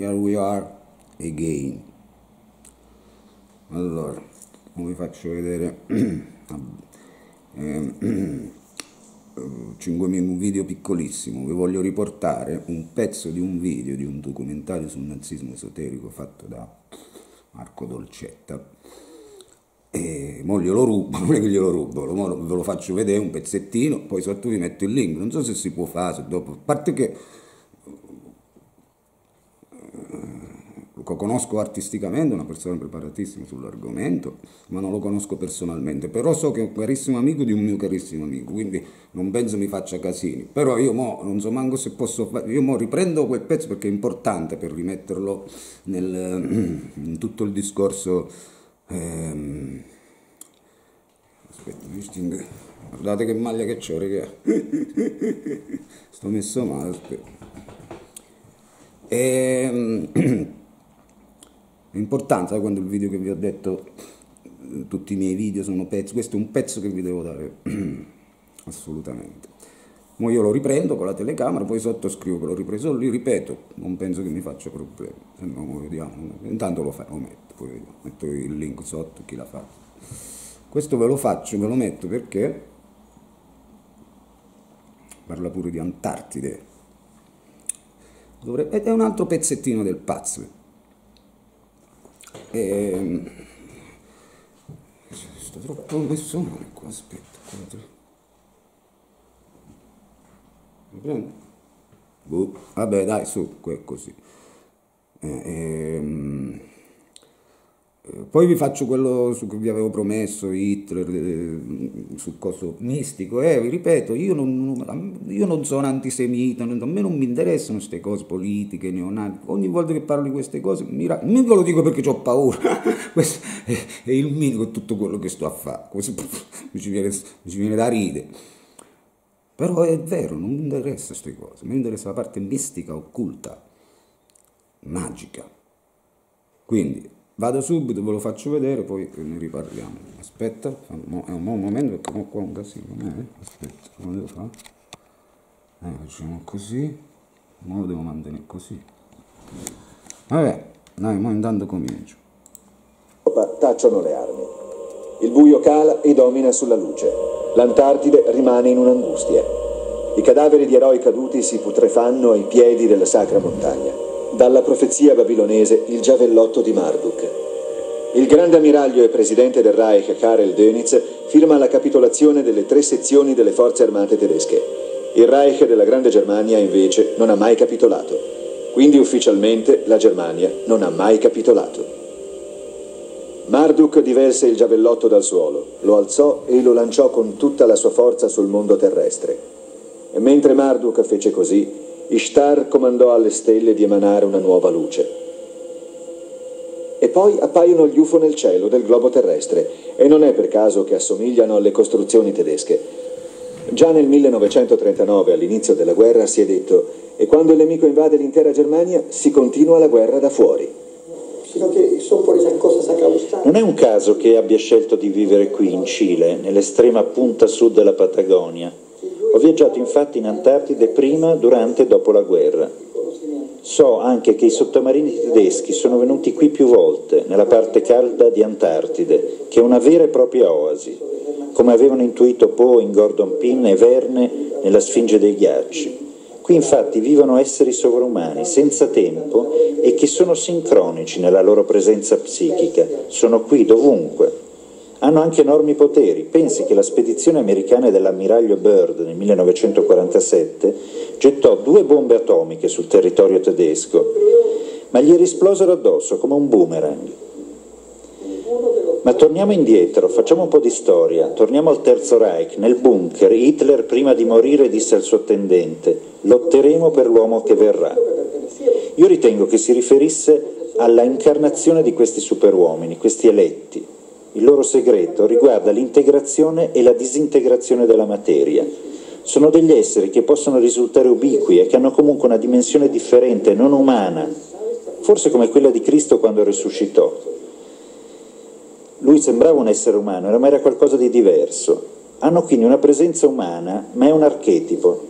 here we are again. Allora, come faccio vedere? eh, 5 un video piccolissimo, vi voglio riportare un pezzo di un video, di un documentario sul nazismo esoterico fatto da Marco Dolcetta. E mo glielo rubo, non è che glielo rubo, ve lo faccio vedere un pezzettino, poi sotto vi metto il link, non so se si può fare, se dopo, a parte che lo conosco artisticamente, una persona preparatissima sull'argomento, ma non lo conosco personalmente, però so che è un carissimo amico di un mio carissimo amico, quindi non penso mi faccia casini, però io mo non so manco se posso fare, io mo riprendo quel pezzo perché è importante per rimetterlo nel, in tutto il discorso, ehm, aspetta, guardate che maglia che c'ho, raga, sto messo male, aspetta. E, Importante quando il video che vi ho detto, tutti i miei video sono pezzi, questo è un pezzo che vi devo dare, assolutamente. Ma io lo riprendo con la telecamera, poi sotto scrivo che l'ho ripreso lì, ripeto, non penso che mi faccia problemi, se no vediamo, intanto lo, fa, lo metto, poi vediamo. metto il link sotto, chi l'ha fatto. Questo ve lo faccio, ve lo metto perché parla pure di Antartide. Dovrebbe, ed è un altro pezzettino del pazzo. E... Ehm, sto troppo messo male qua, aspetta. Mi prendo? Boh, vabbè dai, su, così. Eh, ehm... Poi vi faccio quello su cui vi avevo promesso, Hitler, eh, sul coso mistico, eh, vi ripeto, io non, io non sono antisemita, a me non mi interessano queste cose politiche, neonati, ogni volta che parlo di queste cose, mi, non ve lo dico perché ho paura, questo è, è il mito è tutto quello che sto a fare, questo, mi, ci viene, mi ci viene da ridere. Però è vero, non mi interessa queste cose, mi interessa la parte mistica, occulta, magica. Quindi Vado subito, ve lo faccio vedere, poi ne riparliamo. Aspetta, è un buon momento perché ho qua un casino. Eh? Aspetta, come devo fare? Eh, facciamo così. Non lo devo mantenere così. Vabbè, dai, ma intanto comincio. Tacciono le armi. Il buio cala e domina sulla luce. L'Antartide rimane in un'angustia. I cadaveri di eroi caduti si putrefanno ai piedi della sacra montagna. Dalla profezia babilonese il giavellotto di Marduk. Il grande ammiraglio e presidente del Reich Karel Dönitz firma la capitolazione delle tre sezioni delle forze armate tedesche. Il Reich della Grande Germania invece non ha mai capitolato. Quindi ufficialmente la Germania non ha mai capitolato. Marduk diverse il giavellotto dal suolo, lo alzò e lo lanciò con tutta la sua forza sul mondo terrestre. E mentre Marduk fece così, Ishtar comandò alle stelle di emanare una nuova luce. E poi appaiono gli UFO nel cielo del globo terrestre e non è per caso che assomigliano alle costruzioni tedesche. Già nel 1939, all'inizio della guerra, si è detto e quando il nemico invade l'intera Germania si continua la guerra da fuori. Non è un caso che abbia scelto di vivere qui in Cile, nell'estrema punta sud della Patagonia ho viaggiato infatti in Antartide prima, durante e dopo la guerra. So anche che i sottomarini tedeschi sono venuti qui più volte, nella parte calda di Antartide, che è una vera e propria oasi, come avevano intuito Poe in Gordon Pym e Verne nella Sfinge dei ghiacci. Qui infatti vivono esseri sovrumani, senza tempo e che sono sincronici nella loro presenza psichica, sono qui dovunque, hanno anche enormi poteri. Pensi che la spedizione americana dell'ammiraglio Byrd nel 1947 gettò due bombe atomiche sul territorio tedesco, ma gli risplosero addosso come un boomerang. Ma torniamo indietro, facciamo un po' di storia, torniamo al Terzo Reich, nel bunker, Hitler prima di morire disse al suo attendente, lotteremo per l'uomo che verrà. Io ritengo che si riferisse alla incarnazione di questi superuomini, questi eletti, il loro segreto riguarda l'integrazione e la disintegrazione della materia. Sono degli esseri che possono risultare ubiqui e che hanno comunque una dimensione differente, non umana, forse come quella di Cristo quando risuscitò. Lui sembrava un essere umano, ma era qualcosa di diverso. Hanno quindi una presenza umana, ma è un archetipo.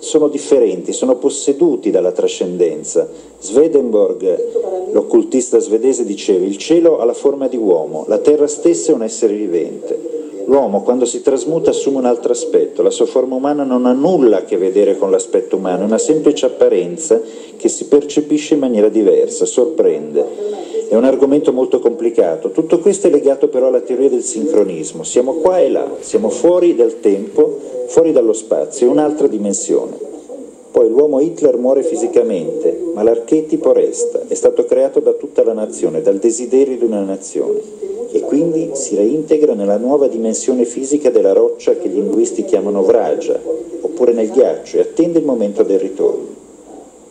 Sono differenti, sono posseduti dalla trascendenza. Swedenborg, l'occultista svedese, diceva il cielo ha la forma di uomo, la terra stessa è un essere vivente. L'uomo quando si trasmuta assume un altro aspetto, la sua forma umana non ha nulla a che vedere con l'aspetto umano, è una semplice apparenza che si percepisce in maniera diversa, sorprende. È un argomento molto complicato. Tutto questo è legato però alla teoria del sincronismo. Siamo qua e là, siamo fuori dal tempo, fuori dallo spazio, è un'altra dimensione. Poi l'uomo Hitler muore fisicamente, ma l'archetipo resta, è stato creato da tutta la nazione, dal desiderio di una nazione e quindi si reintegra nella nuova dimensione fisica della roccia che gli linguisti chiamano vragia, oppure nel ghiaccio, e attende il momento del ritorno.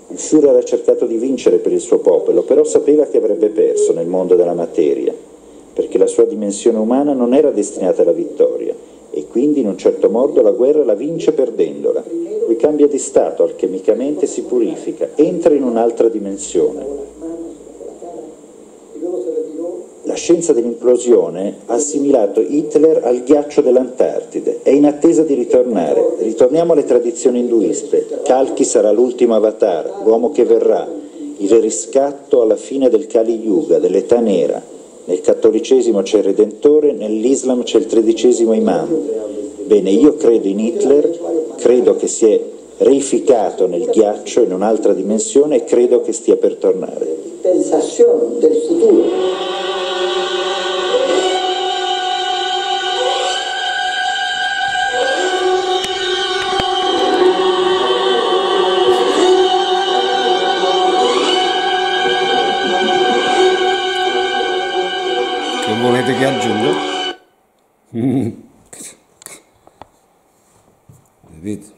Il Führer ha cercato di vincere per il suo popolo, però sapeva che avrebbe perso nel mondo della materia, perché la sua dimensione umana non era destinata alla vittoria e quindi in un certo modo la guerra la vince perdendola. Lui cambia di stato, alchemicamente si purifica, entra in un'altra dimensione. La scienza dell'implosione ha assimilato Hitler al ghiaccio dell'Antartide, è in attesa di ritornare. Ritorniamo alle tradizioni induiste. Kalki sarà l'ultimo avatar, l'uomo che verrà, il riscatto alla fine del Kali Yuga, dell'età nera. Nel cattolicesimo c'è il Redentore, nell'Islam c'è il tredicesimo Imam. Bene, io credo in Hitler, credo che si è reificato nel ghiaccio in un'altra dimensione e credo che stia per tornare. Pensazione del futuro. Volete che aggiunga? Capito?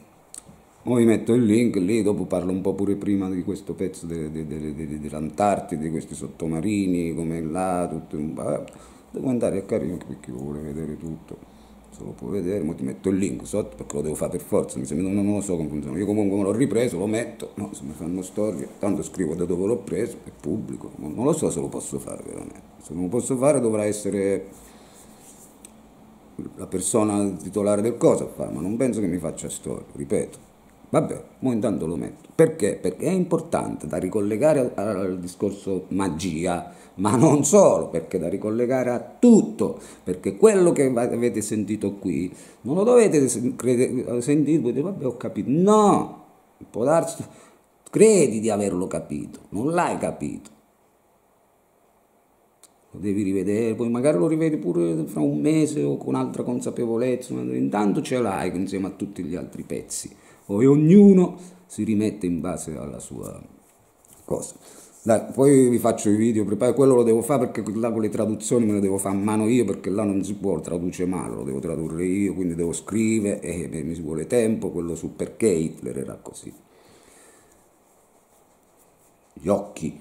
Ora vi metto il link lì, dopo parlo un po' pure prima di questo pezzo de, de, de, dell'Antartide, di questi sottomarini, come là, tutto un... Devo andare a carino perché vuole vedere tutto se lo può vedere, ti metto il link sotto perché lo devo fare per forza, non, non, lo so come funziona, io comunque me l'ho ripreso, lo metto, no, se mi fanno storie, tanto scrivo da dove l'ho preso, è pubblico, non, lo so se lo posso fare veramente, se non lo posso fare dovrà essere la persona titolare del cosa a fare, ma non penso che mi faccia storia, ripeto. Vabbè, mo intanto lo metto. Perché? Perché è importante da ricollegare al, al discorso magia, ma non solo, perché da ricollegare a tutto, perché quello che avete sentito qui non lo dovete sentire, dite, vabbè ho capito, no, può darsi, credi di averlo capito, non l'hai capito. Lo devi rivedere, poi magari lo rivedi pure fra un mese o con altra consapevolezza, intanto ce l'hai insieme a tutti gli altri pezzi poi ognuno si rimette in base alla sua cosa. Dai, poi vi faccio i video, preparo, quello lo devo fare perché là con le traduzioni me le devo fare a mano io perché là non si può traduce male, lo devo tradurre io, quindi devo scrivere e, e mi ci vuole tempo, quello su perché Hitler era così. Gli occhi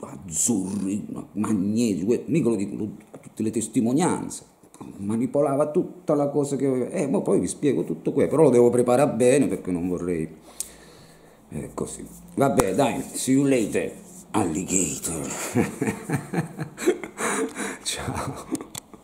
azzurri, magneti, mica dico, tutte le testimonianze manipolava tutta la cosa che. Eh, ma poi vi spiego tutto questo, però lo devo preparare bene perché non vorrei... Eh, così. Vabbè, dai, see you later, alligator. Ciao.